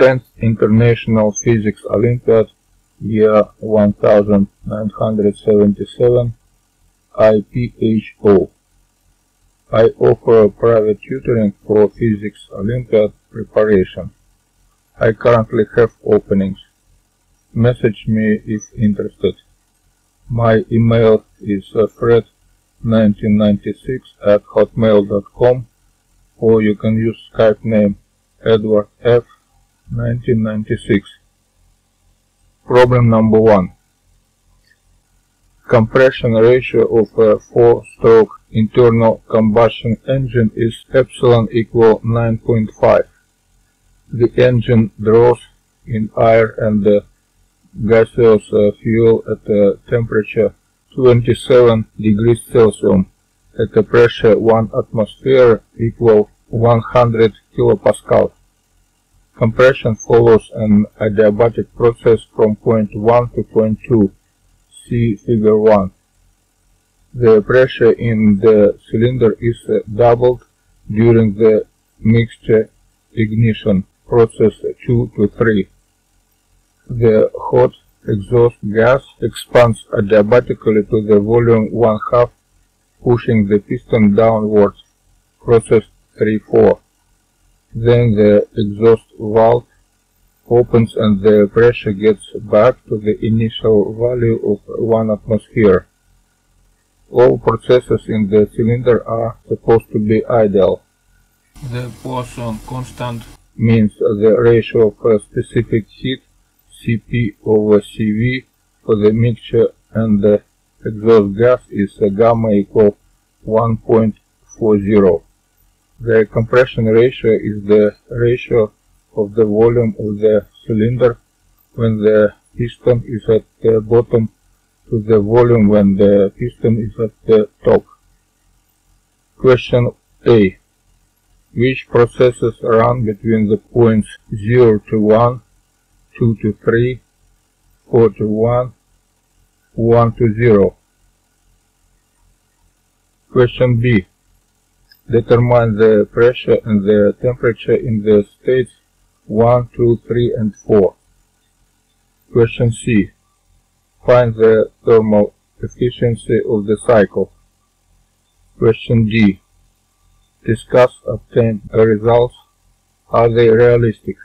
10th International Physics Olympiad, year 1977, IPHO. I offer private tutoring for Physics Olympiad preparation. I currently have openings. Message me if interested. My email is uh, fred1996 at hotmail.com or you can use Skype name Edward F 1996. Problem number 1. Compression ratio of a 4-stroke internal combustion engine is epsilon equal 9.5. The engine draws in air and gaseous uh, fuel at a temperature 27 degrees Celsius at a pressure 1 atmosphere equal 100 kilopascal. Compression follows an adiabatic process from point 1 to point 2. See figure 1. The pressure in the cylinder is doubled during the mixture ignition process 2 to 3. The hot exhaust gas expands adiabatically to the volume 1 half, pushing the piston downwards, process 3-4. Then the exhaust valve opens and the pressure gets back to the initial value of 1 atmosphere. All processes in the cylinder are supposed to be ideal. The Poisson constant means the ratio of a specific heat Cp over Cv for the mixture and the exhaust gas is gamma equal 1.40. The compression ratio is the ratio of the volume of the cylinder when the piston is at the bottom to the volume when the piston is at the top. Question A. Which processes run between the points 0 to 1, 2 to 3, 4 to 1, 1 to 0? Question B. Determine the pressure and the temperature in the states 1, 2, 3, and 4. Question C. Find the thermal efficiency of the cycle. Question D. Discuss obtained results. Are they realistic?